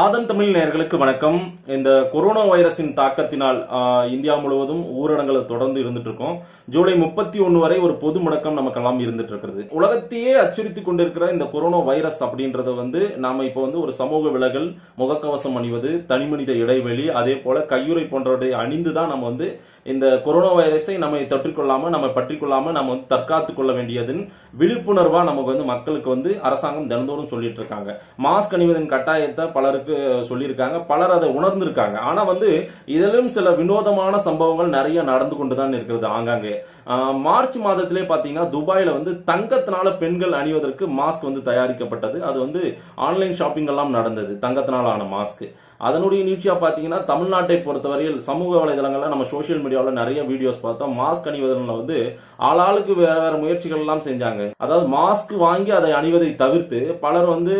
ஆதன் தமிழ் நேர்களுக்கு வணக்கம். இந்த கொரோனா வைரஸின் தாக்கத்தினால் இந்தியா முழுவதும் ஊரடங்குல தொடர்ந்து இருந்துட்டு இருக்கோம். ஜூலை முப்பத்தி ஒன்று வரை ஒரு பொது முடக்கம் நமக்கெல்லாம் இருந்துட்டு இருக்கிறது. உலகத்தையே அச்சுறுத்தி கொண்டிருக்கிற இந்த கொரோனா வைரஸ் அப்படின்றத வந்து நாம இப்போ வந்து ஒரு சமூக விலகல் முகக்கவசம் அணிவது தனிமனித இடைவெளி அதே போல கையுறை போன்றவற்றை அணிந்து தான் நம்ம வந்து இந்த கொரோனா வைரஸை நம்ம தொற்றிக்கொள்ளாம நம்ம பற்றிக்கொள்ளாம நம்ம வந்து தற்காத்துக் கொள்ள வேண்டியதுன்னு விழிப்புணர்வா நமக்கு வந்து மக்களுக்கு வந்து அரசாங்கம் தினந்தோறும் சொல்லிட்டு இருக்காங்க. மாஸ்க் அணிவதன் கட்டாயத்தை பலருக்கு சொல்லியிருக்காங்க பலர் அதை உணர்ந்திருக்காங்க. ஆனால் வந்து இதிலும் சில வினோதமான சம்பவங்கள் நிறைய நடந்து கொண்டு தான் இருக்கிறது ஆங்காங்கே. மார்ச் மாதத்திலே பார்த்தீங்கன்னா துபாயில் வந்து தங்கத்தினால பெண்கள் அணிவதற்கு மாஸ்க் வந்து தயாரிக்கப்பட்டது. அது வந்து ஆன்லைன் ஷாப்பிங் எல்லாம் நடந்தது தங்கத்தினால ஆன மாஸ்க். அதனுடைய நீட்சியாக பார்த்தீங்கன்னா தமிழ்நாட்டை பொறுத்தவரையில் சமூக வலைதளங்களில் நம்ம சோஷியல் மீடியாவில் நிறைய வீடியோஸ் பார்த்தோம். மாஸ்க் அணிவதில் வந்து ஆளாளுக்கு வேற வேற முயற்சிகள் எல்லாம் செஞ்சாங்க. அதாவது மாஸ்க் வாங்கி அதை அணிவதை தவிர்த்து பலர் வந்து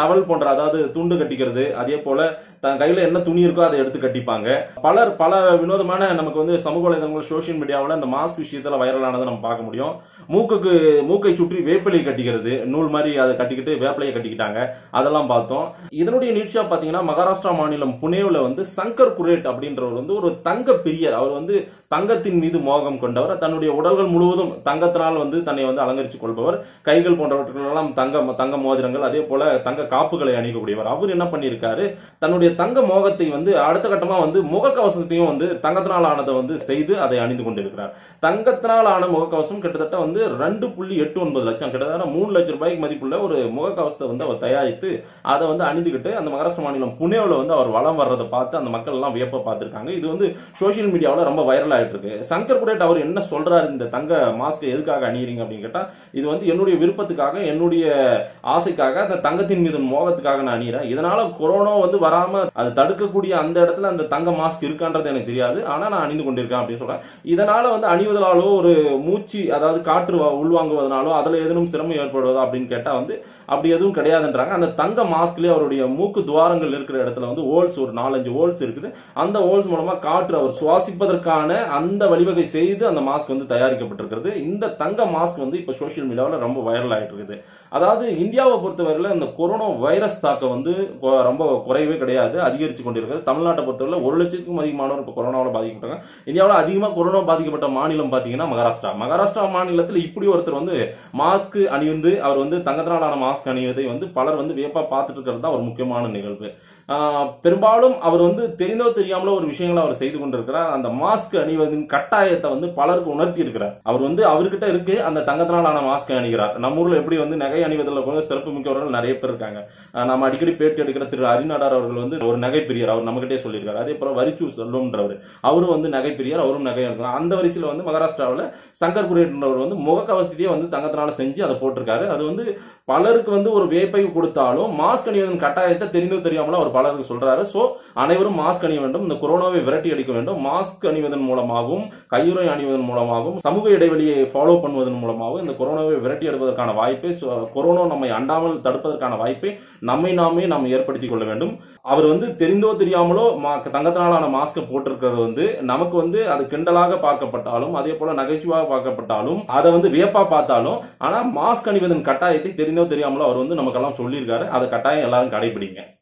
டவல் போன்ற அதாவது துண்டு கட்டிக்கிறது அதே போல தன் கையில என்ன துணி இருக்கோ அதை எடுத்து கட்டிப்பாங்க. பலர் பல வினோதமான நமக்கு வந்து சமூக வலைதளங்கள் சோஷியல் மீடியாவில் இந்த மாஸ்க் விஷயத்துல வைரலானதை நம்ம பார்க்க முடியும். மூக்குக்கு மூக்கை சுற்றி வேப்பிலை கட்டிக்கிறது. நூல் மாதிரி அதை கட்டிக்கிட்டு வேப்பிலையை கட்டிக்கிட்டாங்க. அதெல்லாம் பார்த்தோம். இதனுடைய நீட்சியா பாத்தீங்கன்னா மகாராஷ்டிரா மாநிலம் புனேவில் வந்து சங்கர் குரேட் அப்படின்றவர் வந்து ஒரு தங்க பிரியர். அவர் வந்து தங்கத்தின் மீது மோகம் கொண்டவர். தன்னுடைய உடல்கள் முழுவதும் தங்கத்தினால் வந்து தன்னை வந்து அலங்கரித்துக் கொள்பவர். கைகள் போன்றவற்றுக்கெல்லாம் தங்க தங்க மோதிரங்கள் அதே போல தங்க காப்புகளை அணிக்கக்கூடியவர் அவர் என்ன பண்ணியிருக்காரு. தன்னுடைய தங்க மோகத்தை வந்து அடுத்த கட்டமாக வந்து முகக்கவசத்தையும் வந்து தங்கத்தினால் ஆனதை வந்து செய்து அதை அணிந்து கொண்டிருக்கிறார். தங்கத்தினால் ஆன முகக்கவசம் கிட்டத்தட்ட வந்து ரெண்டு புள்ளி எட்டு ஒன்பது லட்சம் கிட்டத்தட்ட மூணு லட்சம் ரூபாய்க்கு மதிப்புள்ள ஒரு முகக்கவசத்தை வந்து அவர் தயாரித்து அதை வந்து அணிந்துகிட்டு அந்த மகாராஷ்டிர மாநிலம் புனேவில் வந்து அவர் வளம் வர்றதை பார்த்து அந்த மக்கள் எல்லாம் வியப்ப பார்த்துருக்காங்க. இது வந்து சோஷியல் மீடியாவில் ரொம்ப வைரல் ஆயிட்டு இருக்கு சங்கர் குடேட் அவர் என்ன சொல்றாரு இந்த தங்க மாஸ்க் எதுக்காக அணியிறீங்க அப்படின்னு கேட்டால் இது வந்து என்னுடைய விருப்பத்துக்காக என்னுடைய ஆசைக்காக அந்த தங்கத்தின் மீது மோகத்துக்காக நான் அணியிறேன். இதனால் கொரோனா வந்து வராம அது தடுக்கக்கூடிய அந்த இடத்துல அந்த தங்க மாஸ்க் இருக்கான்றது எனக்கு தெரியாது. ஆனா நான் அணிந்து கொண்டிருக்கேன் அப்படின்னு சொல்றேன். இதனால வந்து அணிவதனாலோ ஒரு மூச்சு அதாவது காற்று உள்வாங்குவதனாலோ அதுல ஏதேனும் சிரமம் ஏற்படுவதா அப்படின்னு கேட்டா வந்து அப்படி எதுவும் கிடையாதுன்றாங்க. அந்த தங்க மாஸ்க்லயே அவருடைய மூக்கு துவாரங்கள் இருக்கிற இடத்துல வந்து ஹோல்ஸ் ஒரு நாலஞ்சு ஹோல்ஸ் இருக்குது. அந்த ஹோல்ஸ் மூலமா காற்று அவர் சுவாசிப்பதற்கான அந்த வழிவகை செய்து அந்த மாஸ்க் வந்து தயாரிக்கப்பட்டிருக்கிறது. இந்த தங்க மாஸ்க் வந்து இப்ப சோசியல் மீடியாவில் ரொம்ப வைரல் ஆயிட்டு இருக்குது. அதாவது இந்தியாவை பொறுத்தவரையில இந்த கொரோனா வைரஸ் தாக்கம் வந்து ரொம்ப குறையவே கிடையாது அதிகரித்து கொண்டிருக்கிறது தமிழ்நாட்டை பொறுத்தவரை ஒரு லட்சத்துக்கும் அதிகமானவர் இப்போ கொரோனாவில் பாதிக்கப்பட்டாங்க. இந்தியாவில் அதிகமாக கொரோனா பாதிக்கப்பட்ட மாநிலம் பார்த்தீங்கன்னா மகாராஷ்டிரா. மகாராஷ்டிரா மாநிலத்தில் இப்படி ஒருத்தர் வந்து மாஸ்க் அணிந்து அவர் வந்து தங்கத்தினாலான மாஸ்க் அணிவதை வந்து பலர் வந்து வியப்பாக பார்த்துட்டு இருக்கிறது தான் ஒரு முக்கியமான நிகழ்வு. பெரும்பாலும் அவர் வந்து தெரிந்தோ தெரியாமலோ ஒரு விஷயங்களை அவர் செய்து கொண்டிருக்கிறார். அந்த மாஸ்க் அணிவதின் கட்டாயத்தை வந்து பலருக்கு உணர்த்தி இருக்கிறார். அவர் வந்து அவர்கிட்ட இருக்கு அந்த தங்கத்தினாலான மாஸ்க் அணிகிறார். நம்ம ஊர்ல எப்படி வந்து நகை அணிவதில் கூட சிறப்பு மிக்கவர்கள் நிறைய பேர் இருக்காங்க. நம்ம அடிக்கடி பேட்டி எடுக்க இருக்கிற திரு அரிநாடார் அவர்கள் வந்து ஒரு நகைப்பிரியர். அவர் நம்மகிட்டே சொல்லியிருக்காரு அதே போல வரிச்சூர் செல்வம்ன்றவர் அவரும் வந்து நகைப்பிரியர் அவரும் நகை அந்த வரிசையில் வந்து மகாராஷ்டிராவில் சங்கர் குரேட்ன்றவர் வந்து முகக்கவசத்தையே வந்து தங்கத்தினால செஞ்சு அதை போட்டிருக்காரு. அது வந்து பலருக்கு வந்து ஒரு வேப்பை கொடுத்தாலும் மாஸ்க் அணிவதன் கட்டாயத்தை தெரிந்தோ தெரியாமல அவர் பலருக்கு சொல்றாரு. ஸோ அனைவரும் மாஸ்க் அணிய வேண்டும். இந்த கொரோனாவை விரட்டி அடிக்க வேண்டும். மாஸ்க் அணிவதன் மூலமாகவும் கையுறை அணிவதன் மூலமாகவும் சமூக இடைவெளியை ஃபாலோ பண்ணுவதன் மூலமாகவும் இந்த கொரோனாவை விரட்டி எடுப்பதற்கான வாய்ப்பை கொரோனா நம்மை அண்டாமல் தடுப்பதற்கான வாய்ப்பை நம்மை நாமே நாம் ஏற்படுத்திக் கொள்ள வேண்டும். அவர் வந்து தெரிந்தோ தெரியாமலோ மா- தங்கத்தினாலான மாஸ்க் போட்டிருக்கிறது வந்து நமக்கு வந்து அது கிண்டலாக பார்க்கப்பட்டாலும் அதே போல நகைச்சுவாக பார்க்கப்பட்டாலும் அதை வந்து வியப்பா பார்த்தாலும் ஆனா மாஸ்க் அணிவதன் கட்டாயத்தை தெரிந்தோ தெரியாமலோ அவர் வந்து நமக்கெல்லாம் சொல்லியிருக்காரு. அதை கட்டாயம் எல்லாரும் கடைபிடிங்க